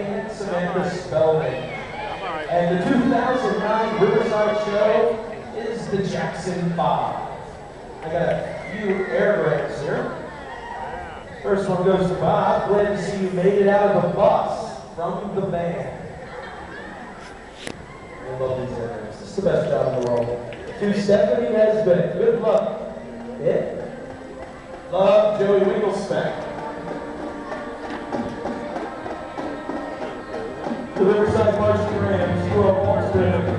and Samantha Spelman. And the 2009 Riverside Show is the Jackson Five. I got a few air grams here. First one goes to Bob. Glad to see you made it out of the bus from the band. I love these air grams. Is the best job in the world. To Stephanie Nesbitt. Good luck. Yeah. Love Joey to the Riverside Marching Rams, Will Austin.